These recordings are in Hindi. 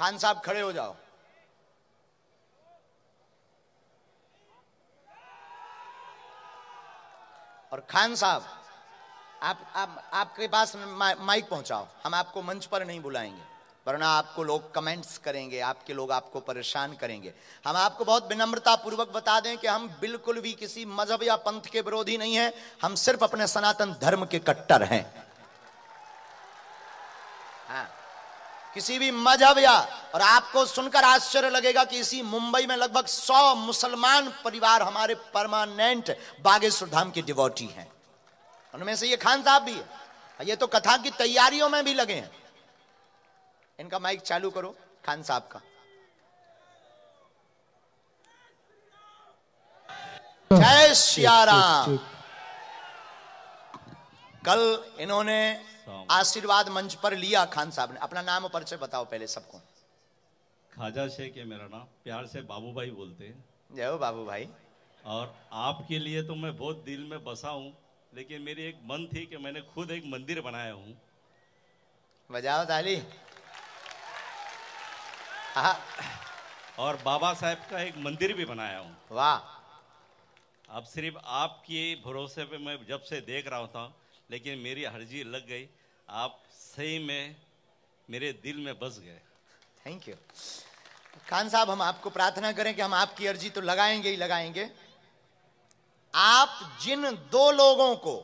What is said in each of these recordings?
खान साहब खड़े हो जाओ। और खान साहब आप आप आपके पास मा, माइक पहुंचाओ। हम आपको मंच पर नहीं बुलाएँगे वरना आपको लोग कमेंट्स करेंगे आपके लोग आपको परेशान करेंगे। हम आपको बहुत विनम्रता पूर्वक बता दें कि हम बिल्कुल भी किसी मज़हब या पंथ के विरोधी नहीं हैं। हम सिर्फ़ अपने सनातन धर्म के कट्टर हैं हाँ किसी भी मज़हब या, और आपको सुनकर आश्चर्य लगेगा कि इसी मुंबई में लगभग सौ मुसलमान परिवार हमारे परमानेंट बागेश्वर धाम के डिवोटी हैं। उनमें से ये खान साहब भी है। ये तो कथा की तैयारियों में भी लगे हैं। इनका माइक चालू करो, खान साहब का। जय सियाराम। कल इन्होंने आशीर्वाद मंच पर लिया खान साहब ने। अपना नाम और परिचय बताओ पहले सबको। खाजा शेख है मेरा नाम। प्यार से बाबू भाई बोलते हैं। जय हो बाबू भाई और आपके लिए तो मैं बहुत दिल में बसा हूँ लेकिन मेरी एक मन थी कि मैंने खुद एक मंदिर बनाया हूँ। बजाओ ताली। हाँ, और बाबा साहब का एक मंदिर भी बनाया हूँ। वाह। अब सिर्फ़ आपके भरोसे पे मैं जब से देख रहा था लेकिन मेरी हर्जी लग गई। आप सही में मेरे दिल में बस गए। थैंक यू खान साहब, हम आपको प्रार्थना करें कि हम आपकी अर्जी तो लगाएँगे ही लगाएँगे। आप जिन दो लोगों को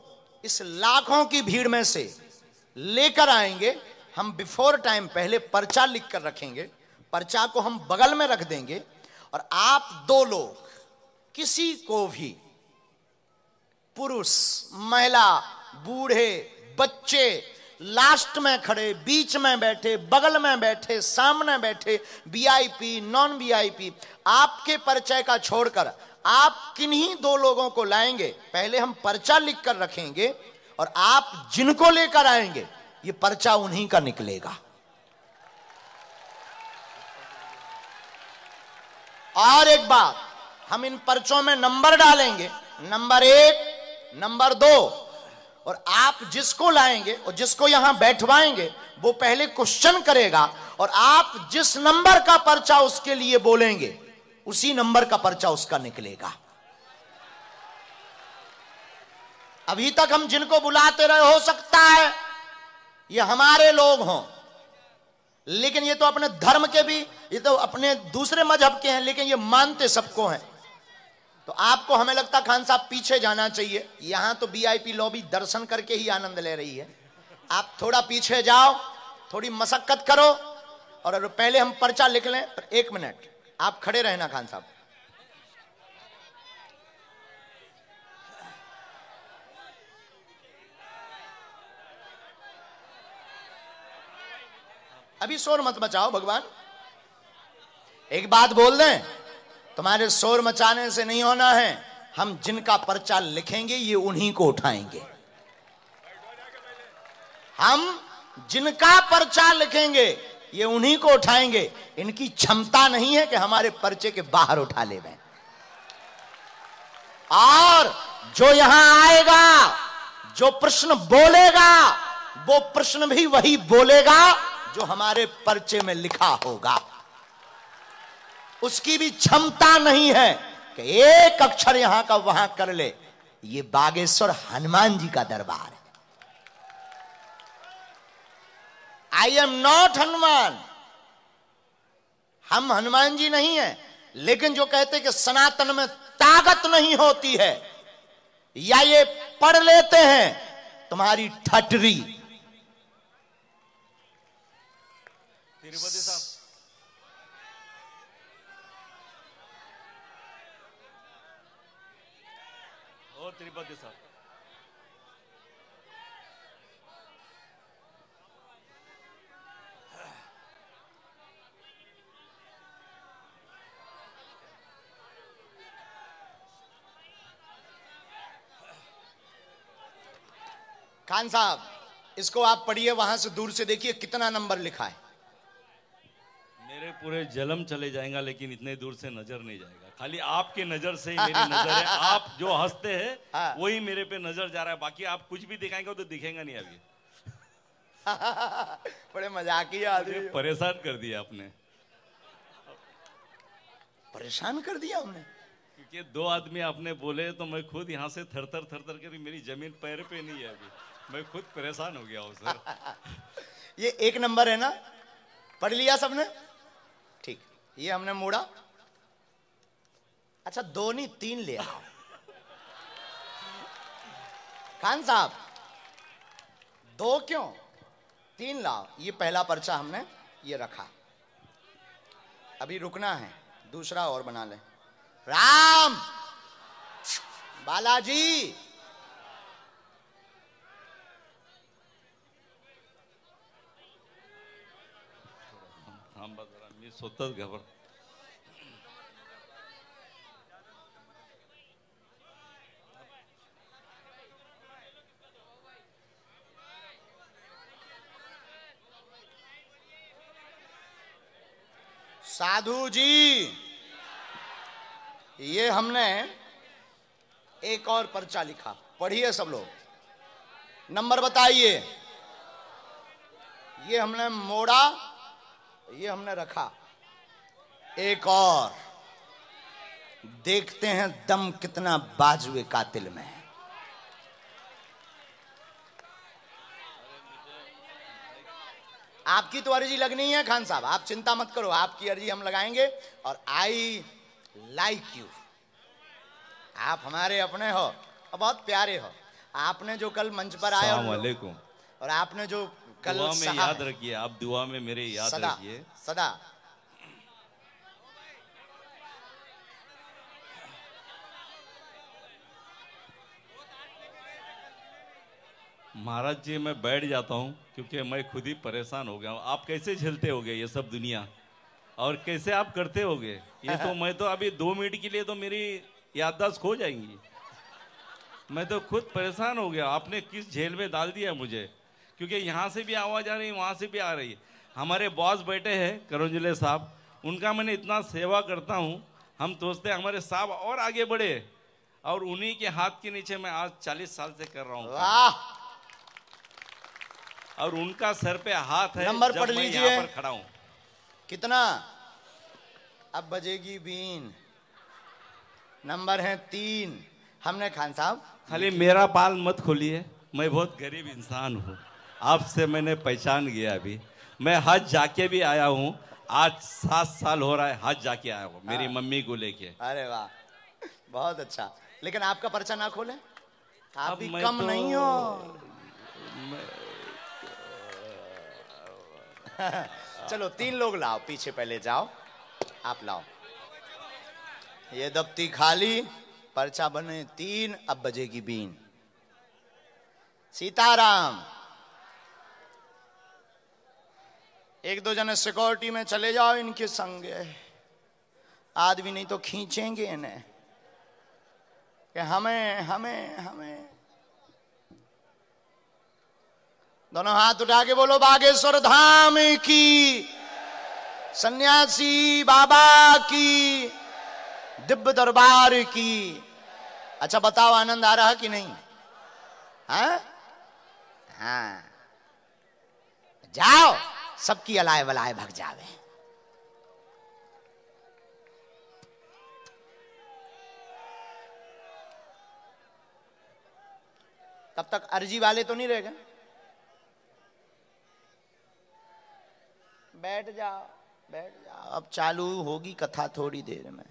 इस लाखों की भीड़ में से लेकर आएँगे, हम बिफोर टाइम पहले पर्चा लिख कर रखेंगे, पर्चा को हम बगल में रख देंगे और आप दो लोग, किसी को भी, पुरुष, महिला, बूढ़े, बच्चे लास्ट में खड़े, बीच में बैठे, बगल में बैठे, सामने बैठे वीआईपी नॉन वीआईपी आपके परिचय का छोड़कर आप किन्हीं दो लोगों को लाएँगे? पहले हम पर्चा लिख कर रखेंगे और आप जिनको लेकर आएँगे, ये पर्चा उन्हीं का निकलेगा। और एक बात, हम इन पर्चों में नंबर डालेंगे। नंबर एक, नंबर दो और आप जिसको लाएँगे और जिसको यहाँ बैठवाएँगे, वो पहले क्वेश्चन करेगा और आप जिस नंबर का पर्चा उसके लिए बोलेंगे, उसी नंबर का पर्चा उसका निकलेगा। अभी तक हम जिनको बुलाते रहे, हो सकता है ये हमारे लोग हों, लेकिन ये तो अपने धर्म के भी, ये तो अपने दूसरे मज़हब के हैं, लेकिन ये मानते सबको हैं। तो आपको हमें लगता खान साहब पीछे जाना चाहिए? यहाँ तो वीआईपी लॉबी दर्शन करके ही आनंद ले रही है। आप थोड़ा पीछे जाओ, थोड़ी मशक्कत करो, और पहले हम पर्चा लिख लें पर एक मिनट, आप खड़े रहना खान साहब। अभी शोर मत मचाओ भगवान। एक बात बोल दें तुम्हारे शोर मचाने से नहीं होना है। हम जिनका पर्चा लिखेंगे, ये उन्हीं को उठाएँगे। हम जिनका पर्चा लिखेंगे, ये उन्हीं को उठाएँगे। इनकी क्षमता नहीं है कि हमारे पर्चे के बाहर उठा ले और जो यहाँ आएगा, जो प्रश्न बोलेगा, वो प्रश्न भी वही बोलेगा जो हमारे पर्चे में लिखा होगा। उसकी भी क्षमता नहीं है कि एक अक्षर यहाँ का वहाँ कर ले। ये बागेश्वर हनुमान जी का दरबार है। I am not Hanuman. हम हनुमान जी नहीं है, लेकिन जो कहते कि सनातन में ताकत नहीं होती है, या ये पढ़ लेते हैं, तुम्हारी ठटरी तिरुपति साहब ओ तिरुपति साहब खान साहब इसको आप पढ़िए वहाँ से दूर से देखिए कितना नंबर लिखा है। मेरे पूरे जलम चले जाएगा लेकिन इतने दूर से नज़र नहीं जाएगा। खाली आपके नज़र से ही मेरी नज़र है। आप जो हँसते हैं हाँ। वही मेरे पे नज़र जा रहा है। बाकी आप कुछ भी दिखाएँगे तो दिखेगा नहीं अभी। बड़े मजाकी आदमी। परेशान कर दिया आपने। परेशान कर दिया हमने क्योंकि दो आदमी आपने बोले तो मैं खुद यहाँ से थर थर थर थर कर मेरी ज़मीन पैर पे नहीं है अभी। मैं खुद परेशान हो गया हूँ सर। ये एक नंबर है ना? पढ़ लिया सबने? ठीक। ये हमने मोड़ा। अच्छा दो नहीं तीन ले आओ। खान साहब, दो क्यों? तीन लाओ। ये पहला पर्चा हमने ये रखा। अभी रुकना है, दूसरा और बना ले। राम! बालाजी! थांबा जरा मी स्वतःच घाबर साधु जी, ये हमने एक और पर्चा लिखा। पढ़िए सब लोग। नंबर बताइए। ये हमने मोड़ा, ये हमने रखा। एक और। देखते हैं दम कितना बाजुए कातिल में। है आपकी तो अर्जी लगनी है खान साहब। आप चिंता मत करो आपकी अर्जी हम लगाएँगे और आई लाइक यू आप हमारे अपने हो और बहुत प्यारे हो। आपने जो कल मंच पर आया और, और आपने जो कल दुआ में याद रखिए आप दुआ में मेरे याद सदा रखिए। सदा। महाराज जी, मैं बैठ जाता हूँ क्योंकि मैं खुद ही परेशान हो गया हूँ। आप कैसे झेलते होगे ये सब दुनिया? और कैसे आप करते होगे? ये तो मैं तो अभी दो मिनट के लिए तो मेरी याददाश्त खो जाएँगी। मैं तो खुद परेशान हो गया आपने किस झेल में डाल दिया मुझे? क्योंकि यहाँ से भी आवाज़ आ रही है वहाँ से भी आ रही है। हमारे बॉस बैठे हैं, करंजले साहब। उनका मैंने इतना सेवा करता हूँ। हम सोचते हैं हमारे साहब और आगे बढ़े। और उन्हीं के हाथ के नीचे मैं आज चालीस साल से कर रहा हूँ। और उनका सर पे हाथ है नंबर पढ़ लीजिए। पर खड़ा हूँ। कितना? अब बजेगी बीन। नंबर है तीन। हमने खान साहब खाली मेरा बाल मत खोलिए। मैं बहुत गरीब इंसान हूँ। आपसे मैंने पहचान गया अभी। मैं हज जाके भी आया हूँ। आज सात साल हो रहा है हज जाके आया हूँ मेरी हाँ। मम्मी को लेके। अरे वाह बहुत अच्छा। लेकिन आपका पर्चा ना खोले? आप भी कम तो- नहीं हो। चलो, तीन लोग लाओ, पीछे पहले जाओ। आप लाओ। ये दफ्ती खाली, पर्चा बने तीन, अब बजेगी बीन। सीताराम। एक दो जने सिक्योरिटी में चले जाओ, इनके संग। आदमी नहीं तो खींचेंगे इन्हें। कि हमें हमें हमें। दोनों हाथ उठा के बोलो, बागेश्वर धाम की। सन्यासी बाबा की, दिव्य दरबार की। अच्छा बताओ, आनंद आ रहा कि नहीं? हाँ? हाँ। जाओ, सबकी अलाय वलाय भग जावे। तब तक अर्जी वाले तो नहीं रह गए बैठ जाओ बैठ जाओ अब चालू होगी कथा थोड़ी देर में।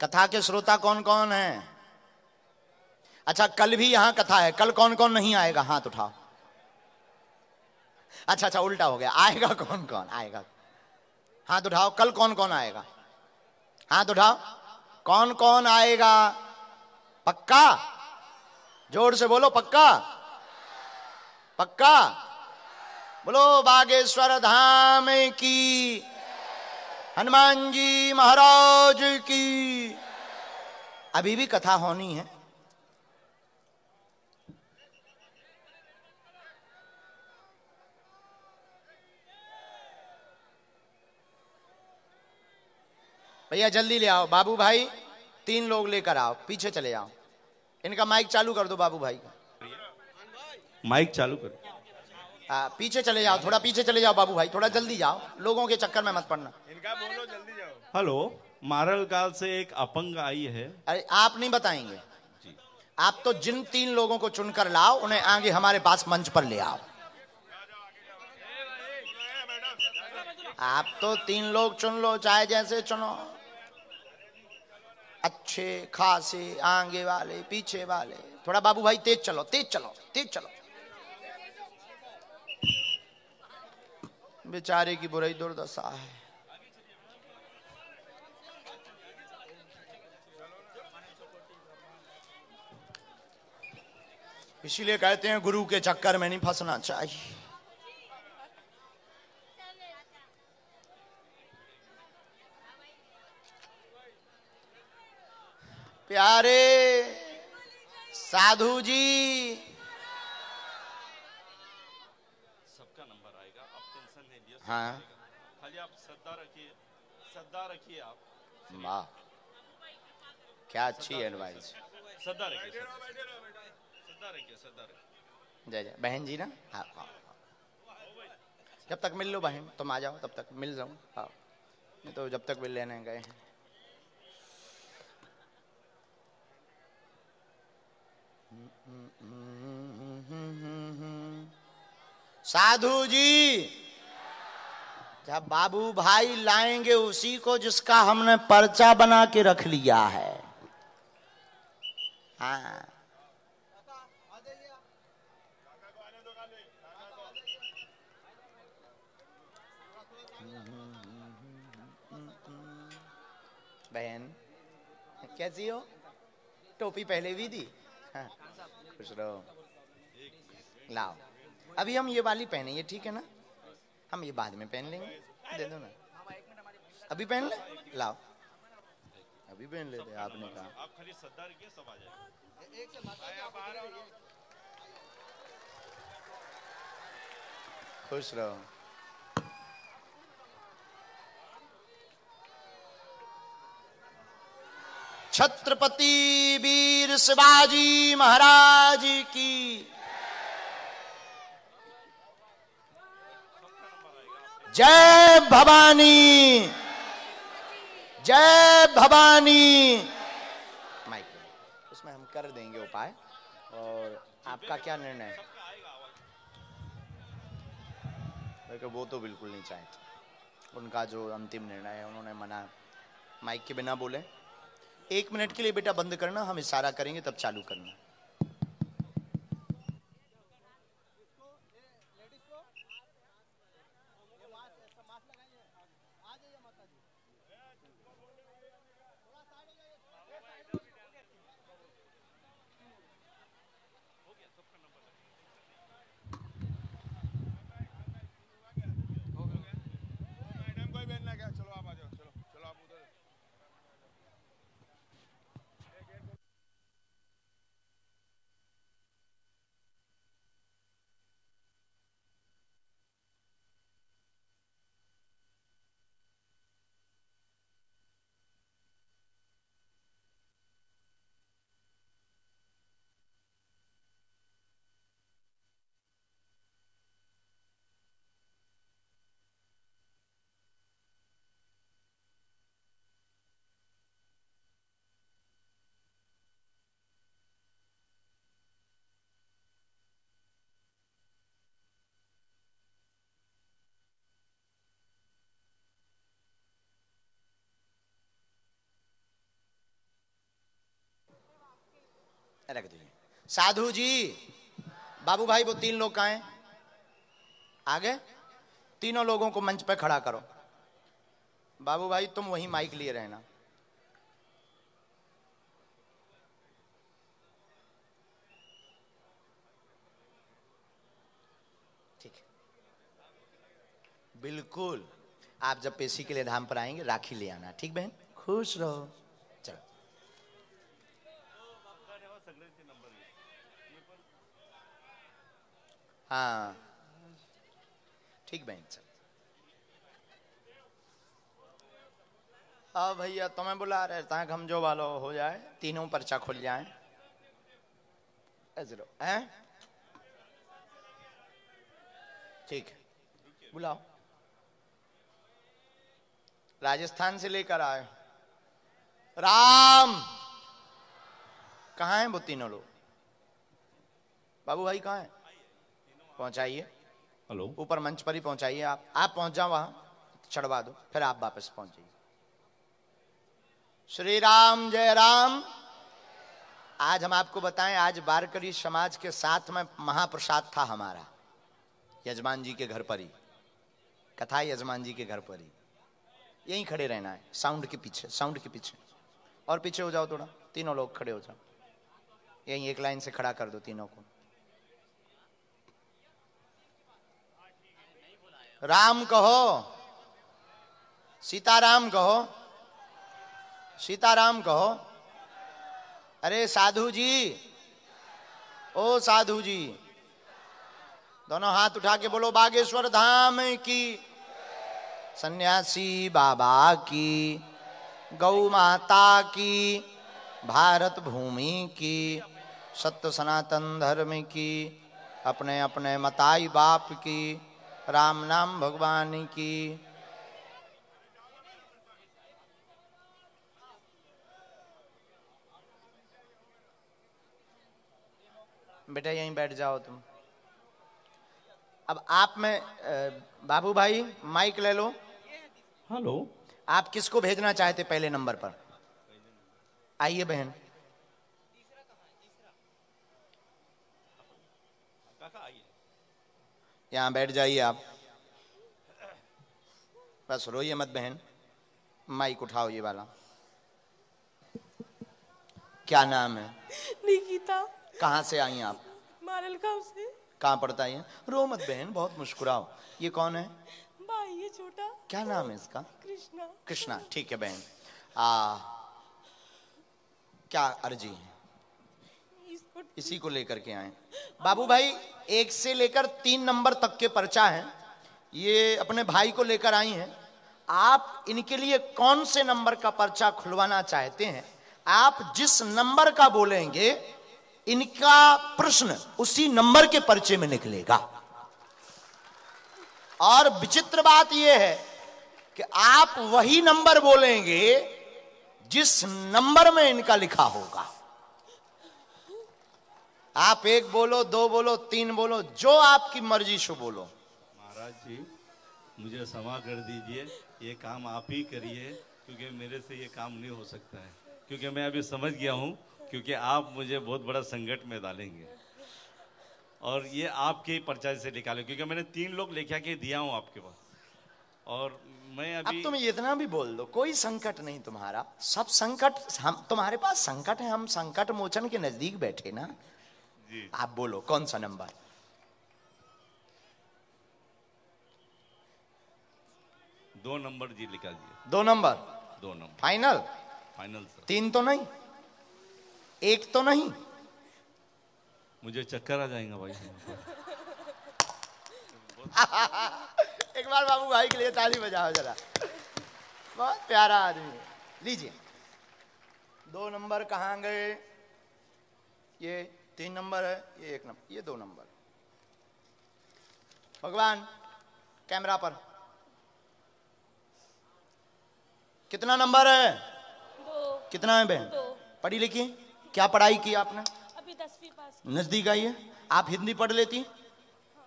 कथा के श्रोता कौन कौन है? अच्छा कल भी यहाँ कथा है। कल कौन कौन नहीं आएगा? हाथ उठाओ। अच्छा अच्छा उल्टा हो गया। आएगा कौन कौन आएगा। हाथ उठाओ। कल कौन कौन आएगा? हाथ उठाओ। कौन कौन आएगा? पक्का? ज़ोर से बोलो, पक्का? पक्का? बोलो बागेश्वर धाम की। हनुमान जी महाराज की। अभी भी कथा होनी है। भैया जल्दी ले आओ। बाबू भाई, तीन लोग लेकर आओ। पीछे चले आओ। इनका माइक चालू कर दो बाबू भाई। का माइक चालू कर। हाँ पीछे चले जाओ थोड़ा पीछे चले जाओ बाबू भाई थोड़ा जल्दी जाओ लोगों के चक्कर में मत पड़ना। इनका बोलो जल्दी जाओ। हेलो मारल गाल से एक अपंग आई है। अरे आप नहीं बताएँगे। जी आप तो जिन तीन लोगों को चुनकर लाओ उन्हें आगे हमारे पास मंच पर ले आओ। आप तो तीन लोग चुन लो चाहे जैसे चुनो। अच्छे खासे आगे वाले पीछे वाले। थोड़ा बाबू भाई तेज चलो तेज चलो तेज चलो। बेचारे की बुराई दुर्दशा है। इसीलिए कहते हैं, गुरु के चक्कर में नहीं फंसना चाहिए। प्यारे साधु जी सबका नंबर आएगा आप टेंशन नहीं लिए हाँ। खाली आप श्रद्धा रखिए श्रद्धा रखिए आप। वाह। क्या अच्छी एडवाइस श्रद्धा रखिए श्रद्धा रखिए श्रद्धा रखिए। जय जय। बहन जी ना? हाँ हाँ हाँ। जब तक मिल लो बहन तुम आ जाओ तब तक मिल जाऊँ। हाँ। नहीं तो जब तक मिल लेने गए हैं। साधु जी! जब बाबू भाई लाएँगे उसी को जिसका हमने पर्चा बना के रख लिया है। हाँ। बहन कैसी हो? टोपी पहले भी दी? हाँ, खुश रहो। लाओ। अभी हम ये वाली पहने ये ठीक है ना? हम ये बाद में पहन लेंगे। दे दो ना। अभी पहन ले? लाओ। अभी पहन लेते आपने कहा। आप खाली श्रद्धा रखिए सब आ जाएगा खुश रहो। छत्रपति वीर शिवाजी महाराज की जय भवानी। जय भवानी। माइक उसमें हम कर देंगे उपाय। और आपका क्या निर्णय? देखो वो तो बिल्कुल नहीं चाहते उनका जो अंतिम निर्णय है, उन्होंने मना माइक के बिना बोले। एक मिनट के लिए बेटा बंद करना, हम इशारा करेंगे, तब चालू करना मैडम कोई बेलना क्या चलो आप आ जाओ चलो चलो आप उधर रख दीजिए साधु जी, बाबू भाई, वो तीन लोग कहा आगे, तीनों लोगों को मंच पे खड़ा करो। बाबू भाई, तुम वही माइक लिए रहना। ठीक। बिल्कुल। आप जब पेशी के लिए धाम पर आएँगे, राखी ले आना। ठीक बहन? खुश रहो चलो हाँ। ठीक बहन चल हाँ भैया, तुम्हें बुला रहे ताकि हम जो वालो हो जाए, तीनों पर्चा खुल जाए। हैं? ठीक है बुलाओ। राजस्थान से लेकर आए। राम! कहा है वो तीनों लोग? बाबू भाई कहा हैं? पहुंचाइए। हेलो। ऊपर मंच पर ही पहुंचाइए आप। आप पहुँच जाओ वहाँ चढ़वा दो फिर आप वापस पहुंचिए। श्री राम जय राम। आज हम आपको बताएँ आज बारकरी समाज के साथ में महाप्रसाद था हमारा यजमान जी के घर पर ही। कथा यजमान जी के घर पर ही। यहीं खड़े रहना है साउंड के पीछे साउंड के पीछे। और पीछे हो जाओ थोड़ा तीनों लोग खड़े हो जाओ। यहीं एक लाइन से खड़ा कर दो तीनों को। राम कहो। सीताराम कहो। सीताराम कहो। अरे साधु जी, ओ साधु जी, दोनों हाथ उठा के बोलो, बागेश्वर धाम की, सन्यासी बाबा की, गौ माता की, भारत भूमि की, सत्य सनातन धर्म की अपने अपने मताई बाप की राम नाम भगवान की। बेटा यहीं बैठ जाओ तुम। अब आप में बाबू भाई माइक ले लो। हेलो। आप किसको भेजना चाहते पहले नंबर पर? आइए बहन। यहाँ बैठ जाइए आप। बस रोइए मत बहन माइक उठाओ ये वाला। क्या नाम है? निकिता। कहाँ से आई आप? मारल से। कहाँ पड़ता है रो मत बहन बहुत मुस्कुराओ। ये कौन है? भाई ये छोटा। क्या नाम है इसका? कृष्णा। कृष्णा ठीक है बहन। आ क्या अर्जी है? इसी को लेकर के आए। बाबू भाई, एक से लेकर तीन नंबर तक के पर्चा है। ये अपने भाई को लेकर आई हैं। आप इनके लिए कौन से नंबर का पर्चा खुलवाना चाहते हैं? आप जिस नंबर का बोलेंगे, इनका प्रश्न उसी नंबर के पर्चे में निकलेगा। और विचित्र बात यह है कि आप वही नंबर बोलेंगे जिस नंबर में इनका लिखा होगा। आप एक बोलो दो बोलो तीन बोलो जो आपकी मर्ज़ी से बोलो। महाराज जी मुझे क्षमा कर दीजिए ये काम आप ही करिए क्योंकि मेरे से ये काम नहीं हो सकता है। क्योंकि मैं अभी समझ गया हूँ क्योंकि आप मुझे बहुत बड़ा संकट में डालेंगे। और ये आपके ही पर्चा से निकाले क्योंकि मैंने तीन लोग लेके आके दिया हूँ आपके पास। और मैं अभी अब तुम इतना भी बोल दो कोई संकट नहीं तुम्हारा। सब संकट हम तुम्हारे पास संकट है हम संकट मोचन के नज़दीक बैठे ना। आप बोलो कौन सा नंबर दो नंबर जी लिखा दिए दो नंबर? दो नंबर। फाइनल फाइनल सर तीन तो नहीं एक तो नहीं। मुझे चक्कर आ जाएगा भाई। एक बार बाबू भाई के लिए ताली बजाओ जरा। बहुत प्यारा आदमी लीजिए। दो नंबर कहाँ गए? ये तीन नंबर है ये एक नंबर ये दो नंबर। भगवान कैमरा पर। कितना नंबर है? दो। कितना है बहन? पढ़ी लिखी? क्या पढ़ाई की आपने? अभी दसवीं पास। नज़दीक आई है? आप हिंदी पढ़ लेती?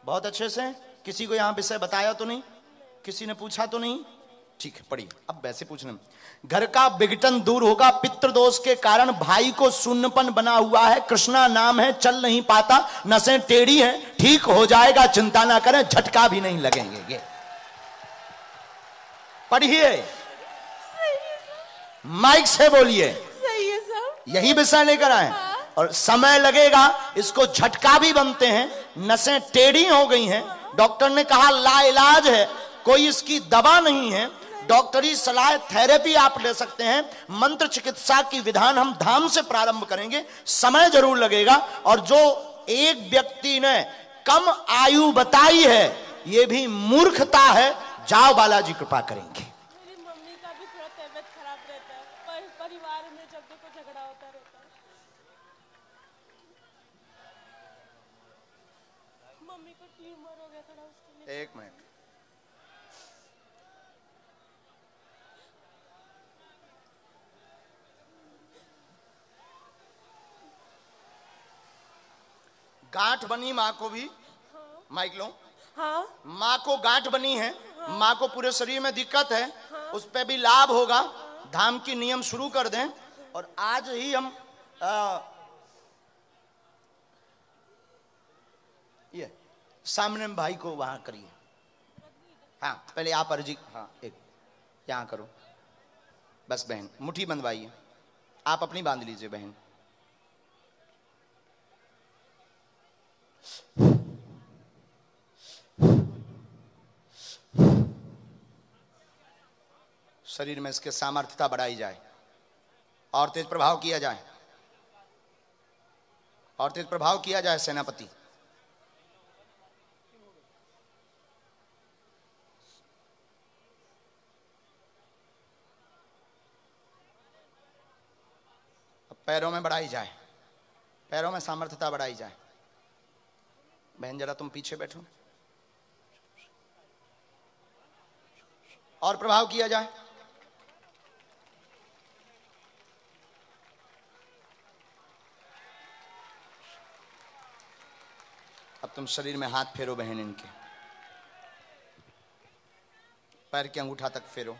बहुत अच्छे से? किसी को यहाँ विषय बताया तो नहीं? किसी ने पूछा तो नहीं? ठीक है पढ़िए। अब वैसे पूछने घर का विघटन दूर होगा पितृदोष के कारण भाई को शून्यपन बना हुआ है कृष्णा नाम है चल नहीं पाता नसें टेढ़ी हैं ठीक हो जाएगा चिंता ना करें झटका भी नहीं लगेंगे ये। पढ़िए। माइक से बोलिए। है यही विषय लेकर आए। और समय लगेगा इसको झटका भी बनते हैं नसें टेढ़ी हो गई हैं। डॉक्टर ने कहा लाइलाज है कोई इसकी दवा नहीं है डॉक्टरी सलाह, थेरेपी आप ले सकते हैं। मंत्र चिकित्सा की विधान हम धाम से प्रारंभ करेंगे। समय ज़रूर लगेगा। और जो एक व्यक्ति ने कम आयु बताई है यह भी मूर्खता है। जाओ बालाजी, कृपा करेंगे मेरी मम्मी का भी थोड़ा तबीयत खराब रहता है पर परिवार में जब देखो झगड़ा होता रहता है मम्मी को ट्यूमर हो गया झगड़ा उसके लिए एक मिनट गांठ बनी माँ को भी। माइक लो। हाँ। माँ को गांठ बनी है। माँ को पूरे शरीर में दिक्कत है। उस पर भी लाभ होगा। धाम की नियम शुरू कर दें। और आज ही हम आ, ये सामने भाई को वहाँ करिए। हाँ पहले आप अर्जी हाँ एक यहाँ करो। बस बहन मुट्ठी बंधवाइए। आप अपनी बाँध लीजिए बहन। शरीर में इसके सामर्थ्यता बढ़ाई जाए और तेज प्रभाव किया जाए। और तेज प्रभाव किया जाए सेनापति। पैरों में बढ़ाई जाए। पैरों में सामर्थ्यता बढ़ाई जाए। बहन, जरा तुम पीछे बैठो। और प्रभाव किया जाए। अब तुम शरीर में हाथ फेरो बहन इनके। पैर के अंगूठा तक फेरो।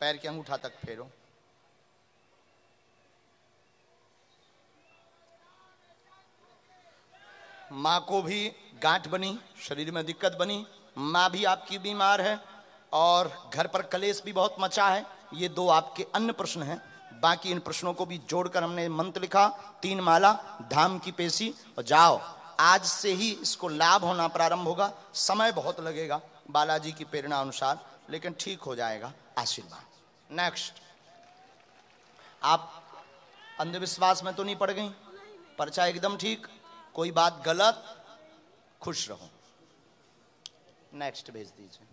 पैर के अंगूठा तक फेरो। माँ को भी गांठ बनी, शरीर में दिक्कत बनी। माँ भी आपकी बीमार है और घर पर कलेश भी बहुत मचा है। ये दो आपके अन्य प्रश्न हैं। बाकी इन प्रश्नों को भी जोड़कर हमने मंत्र लिखा, तीन माला, धाम की पेशी। और जाओ। आज से ही इसको लाभ होना प्रारंभ होगा। समय बहुत लगेगा बालाजी की प्रेरणा अनुसार, लेकिन ठीक हो जाएगा। आशीर्वाद। नेक्स्ट आप अंधविश्वास में तो नहीं पड़ गई? पर्चा एकदम ठीक, कोई बात गलत, खुश रहो। नेक्स्ट भेज दीजिए।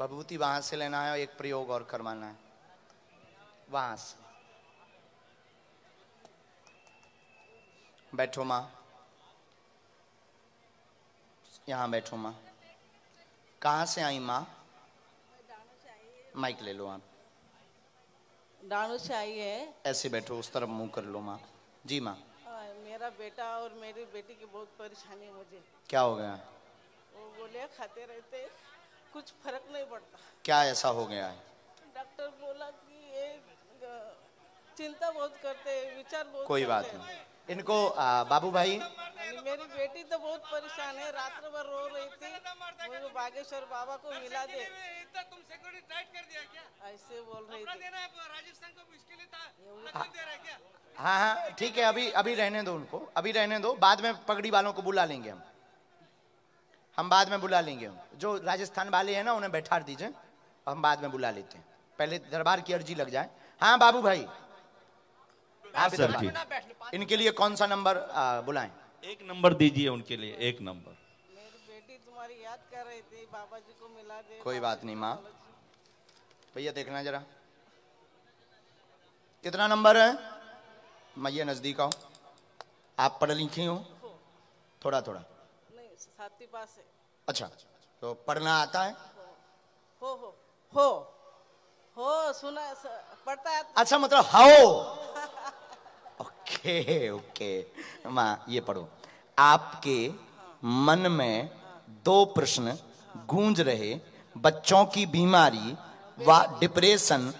भभूति वहाँ से लेना है और एक प्रयोग और करवाना है। वहाँ से बैठो माँ। यहाँ बैठो माँ। कहाँ से आई माँ? माइक ले लो आप। डाणू से आई है। ऐसे बैठो उस तरफ़ मुँह कर लो माँ। जी माँ। मेरा बेटा और मेरी बेटी की बहुत परेशानी है मुझे। क्या हो गया? वो गोलियाँ खाते रहते कुछ फ़र्क नहीं पड़ता। क्या ऐसा हो गया है? डॉक्टर बोला कि ये चिंता बहुत करते हैं विचार बहुत कोई बात नहीं। इनको आ, बाबू भाई मेरी बेटी तो बहुत परेशान है रात भर रो रही थी। मुझे बागेश्वर बाबा को मिला दे। तुम सिक्योरिटी टाइट कर दिया क्या? ऐसे बोल रही थी। राजस्थान को है क्या? हाँ हाँ ठीक है अभी अभी रहने दो उनको अभी रहने दो बाद में पगड़ी वालों को बुला लेंगे हम। हम बाद में बुला लेंगे हम जो राजस्थान वाले हैं ना उन्हें बैठा दीजिए हम बाद में बुला लेते हैं। पहले दरबार की अर्जी लग जाए। हाँ बाबू भाई। आप सर जी। इनके लिए कौन सा नंबर बुलाएँ? एक नंबर दीजिए उनके लिए एक नंबर। मेरी बेटी तुम्हारी याद कर रही थी बाबा जी को मिला दे कोई बात नहीं माँ। भैया देखना जरा। कितना नंबर है? मैया नज़दीक आओ आप पढ़ लिखी हो? थोड़ा थोड़ा। नहीं साथी पास है। अच्छा तो पढ़ना आता है? हो हो हो। हो, सुना पढ़ता है अच्छा मतलब हाओ ओके ओके। माँ, ये पढ़ो। आपके मन में दो प्रश्न गूंज रहे, बच्चों की बीमारी व डिप्रेशन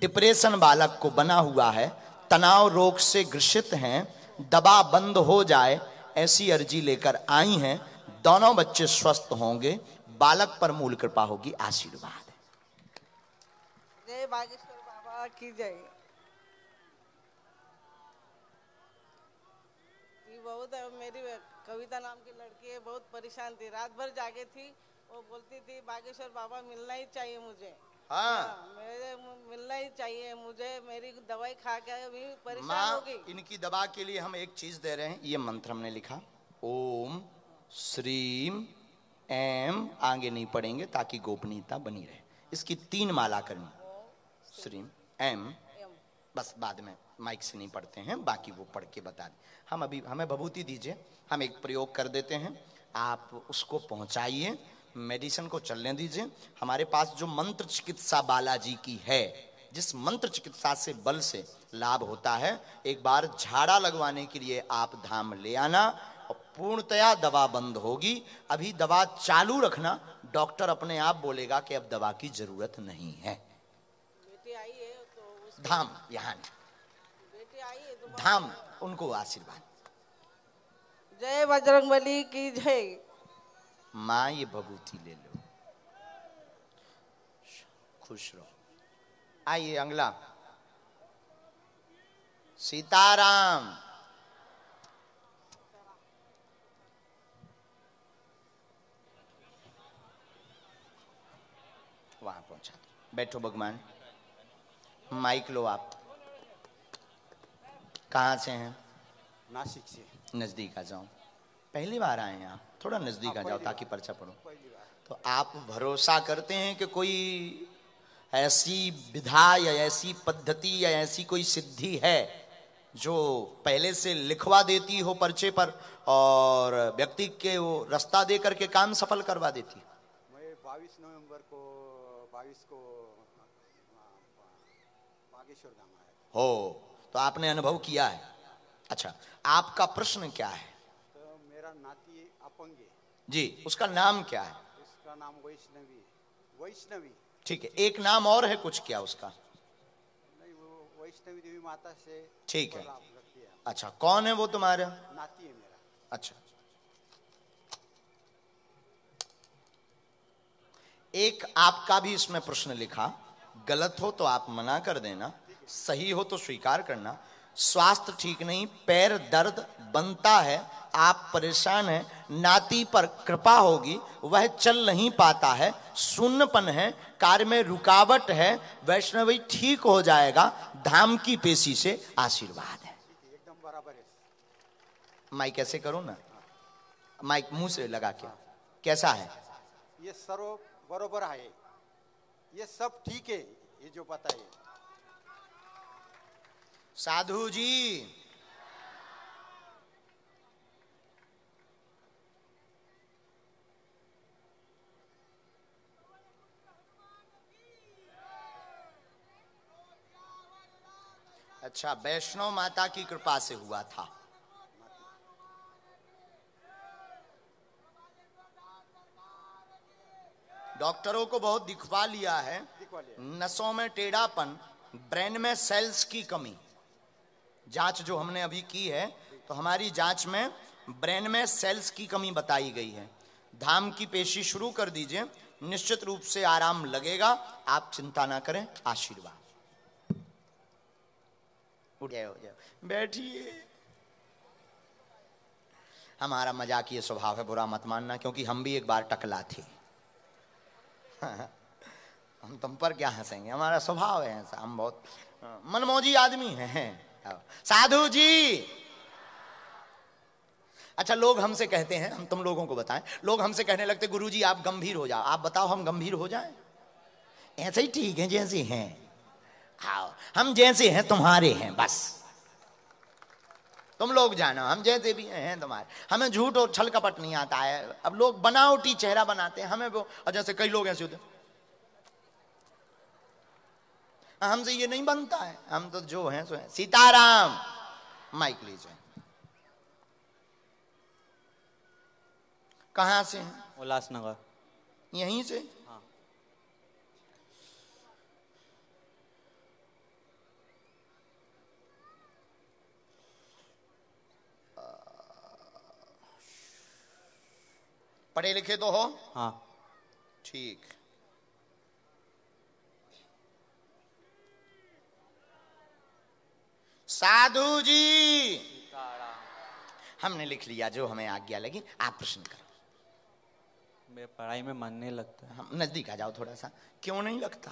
डिप्रेशन बालक को बना हुआ है, तनाव रोग से ग्रसित हैं, दबा बंद हो जाए, ऐसी अर्जी लेकर आई हैं, दोनों बच्चे स्वस्थ होंगे, बालक पर मूल कृपा होगी, आशीर्वाद। जय बागेश्वर बाबा की जय। बहुत मेरी कविता नाम की लड़की है बहुत परेशान थी। रात भर जागे थी वो बोलती थी बागेश्वर बाबा मिलना ही चाहिए मुझे। हाँ। हाँ, मेरे मिलना ही चाहिए मुझे मेरी दवाई खा के अभी परेशान हो माँ गई इनकी दवा के लिए हम एक चीज़ दे रहे हैं ये मंत्र हमने लिखा। ओम श्रीम एम आगे नहीं पढ़ेंगे ताकि गोपनीयता बनी रहे। इसकी तीन माला करनी। श्रीम एम बस बाद में माइक से नहीं पढ़ते हैं, बाकी वो पढ़ के बता दें। हम अभी, हमें भभूति दीजिए, हम एक प्रयोग कर देते हैं, आप उसको पहुंचाइए मेडिसिन को चलने दीजिए। हमारे पास जो मंत्र चिकित्सा बालाजी की है, जिस मंत्र चिकित्सा से बल से लाभ होता है, एक बार झाड़ा लगवाने के लिए आप धाम ले आना, और पूर्णतया दवा बंद होगी। अभी दवा चालू रखना, डॉक्टर अपने आप बोलेगा कि अब दवा की ज़रूरत नहीं है। धाम यहाँ। धाम उनको आशीर्वाद। जय बजरंगबली की जय। माँ ये भभूति ले लो। खुश रहो। आइए अगला। सीताराम। वहाँ पहुँचा बैठो भगवान। माइक लो आप। कहाँ से हैं? नासिक से। नज़दीक आ जाओ। पहली बार आए हैं आप। थोड़ा नज़दीक आ जाओ ताकि पर्चा पढ़ो। तो आप भरोसा करते हैं कि कोई ऐसी विधा या ऐसी पद्धति या ऐसी कोई सिद्धि है जो पहले से लिखवा देती हो पर्चे पर और व्यक्ति के वो रास्ता दे करके काम सफल करवा देती है? मैं बाईस नवंबर को बाईस को बागेश्वर धाम आया हो तो आपने अनुभव किया है। अच्छा आपका प्रश्न क्या है? तो मेरा नाती अपंग। है जी उसका नाम क्या है? उसका नाम वैष्णवी वैष्णवी। ठीक है एक नाम और है कुछ क्या उसका? नहीं वो वैष्णवी देवी माता से ठीक है। है। अच्छा कौन है वो तुम्हारा? नाती है मेरा। अच्छा। एक आपका भी इसमें प्रश्न लिखा गलत हो तो आप मना कर देना। सही हो तो स्वीकार करना। स्वास्थ्य ठीक नहीं, पैर दर्द बनता है, आप परेशान हैं, नाती पर कृपा होगी, वह चल नहीं पाता है शून्यपन है कार्य में रुकावट है, वैष्णवी ठीक हो जाएगा, धाम की पेशी से आशीर्वाद है है। माइक ऐसे करो ना। माइक मुँह से लगा के। कैसा है? ये सर्व बरोबर है। ये सब ठीक है, ये जो बताइए। साधु जी। अच्छा वैष्णव माता की कृपा से हुआ था। डॉक्टरों को बहुत दिखवा लिया है। नसों में टेढ़ापन ब्रेन में सेल्स की कमी। जाँच जो हमने अभी की है तो हमारी जाँच में ब्रेन में सेल्स की कमी बताई गई है। धाम की पेशी शुरू कर दीजिए निश्चित रूप से आराम लगेगा आप चिंता ना करें आशीर्वाद। बैठिए। हमारा मज़ाक ये स्वभाव है बुरा मत मानना क्योंकि हम भी एक बार टकला थे हम तुम पर क्या हंसेंगे? हमारा स्वभाव है ऐसा हम बहुत अ, मनमौजी आदमी हैं। साधु जी। अच्छा लोग हमसे कहते हैं हम तुम लोगों को बताएँ लोग हमसे कहने लगते गुरुजी आप गंभीर हो जाओ। आप बताओ हम गंभीर हो जाएँ? ऐसे ही ठीक है जैसे हैं। आओ हम जैसे हैं तुम्हारे हैं बस। तुम लोग जानो हम जैसे भी हैं तुम्हारे। हमें झूठ और छल कपट नहीं आता है। अब लोग बनावटी चेहरा बनाते हैं हमें वो और जैसे कई लोग ऐसे होते हैं, हमसे ये नहीं बनता है। हम तो जो हैं सो हैं। सीताराम माइक लीजिए। कहाँ से हैं? उल्लासनगर। यहीं से? हाँ। पढ़े लिखे तो हो? हाँ। ठीक। साधु जी। हमने लिख लिया जो हमें आज्ञा लगी आप प्रश्न करो। मेरे पढ़ाई में मन नहीं लगता। हम नज़दीक आ जाओ थोड़ा सा। क्यों नहीं लगता?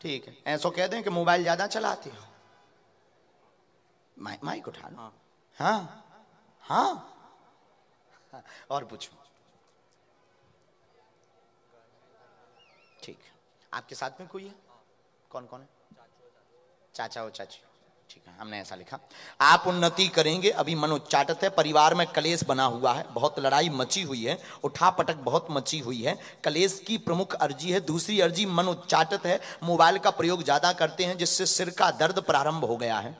ठीक है ऐसा कह दें कि मोबाइल ज़्यादा चलाते हो। माइ, माइक उठा लो। हाँ। हाँ हाँ। हाँ, और पूछो। ठीक है आपके साथ में कोई है? कौन कौन है? चाचा और चाची। ठीक है, हमने ऐसा लिखा। आप उन्नति करेंगे, अभी मनोच्चाटत है, परिवार में कलेश बना हुआ है, बहुत लड़ाई मची हुई है उठा पटक बहुत मची हुई है, कलेश की प्रमुख अर्जी है, दूसरी अर्जी मनोच्चाटत है, मोबाइल का प्रयोग ज़्यादा करते हैं, जिससे सिर का दर्द प्रारंभ हो गया है।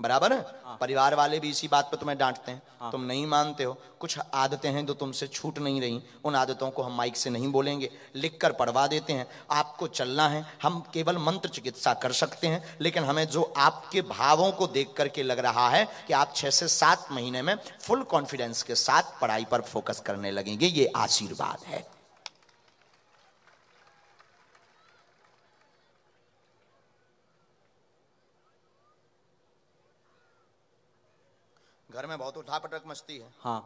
बराबर है? परिवार वाले भी इसी बात पर तुम्हें डांटते हैं। तुम नहीं मानते हो। कुछ आदतें हैं जो तुमसे छूट नहीं रही। उन आदतों को हम माइक से नहीं बोलेंगे। लिख कर पढ़वा देते हैं। आपको चलना है। हम केवल मंत्र चिकित्सा कर सकते हैं। लेकिन हमें जो आपके भावों को देख करके लग रहा है कि आप छह से सात महीने में फुल कॉन्फिडेंस के साथ पढ़ाई पर फोकस करने लगेंगे ये आशीर्वाद है। घर में बहुत उठा पटक मस्ती है। हाँ।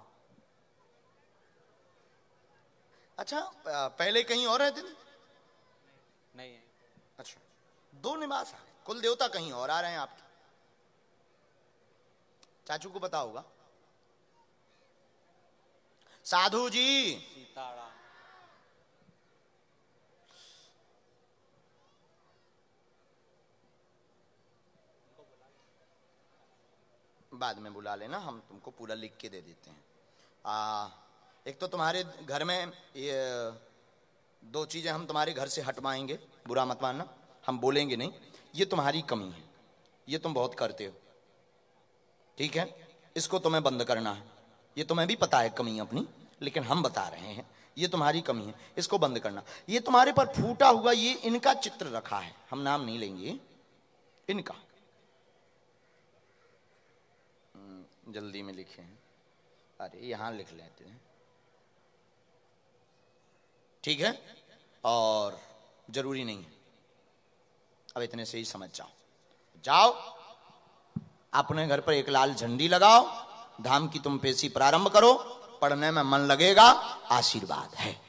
अच्छा पहले कहीं और रहते थे? नहीं है। अच्छा। दो निवास है। कुल देवता कहीं और आ रहे हैं आपके? चाचू को पता होगा। साधु जी। सीताराम। बाद में बुला लेना हम तुमको पूरा लिख के दे देते हैं। आ, एक तो तुम्हारे घर में ये दो चीज़ें हम तुम्हारे घर से हटवाएँगे बुरा मत मानना हम बोलेंगे नहीं ये तुम्हारी कमी है ये तुम बहुत करते हो। ठीक है? इसको तुम्हें बंद करना है। ये तुम्हें भी पता है कमी अपनी लेकिन हम बता रहे हैं ये तुम्हारी कमी है इसको बंद करना। ये तुम्हारे पर फूटा हुआ ये इनका चित्र रखा है हम नाम नहीं लेंगे इनका। जल्दी में लिखे हैं। अरे, यहाँ लिख लेते हैं। ठीक है? और ज़रूरी नहीं है। अब इतने से ही समझ जाओ। जाओ, अपने घर पर एक लाल झंडी लगाओ, धाम की तुम पेशी प्रारंभ करो, पढ़ने में मन लगेगा, आशीर्वाद है।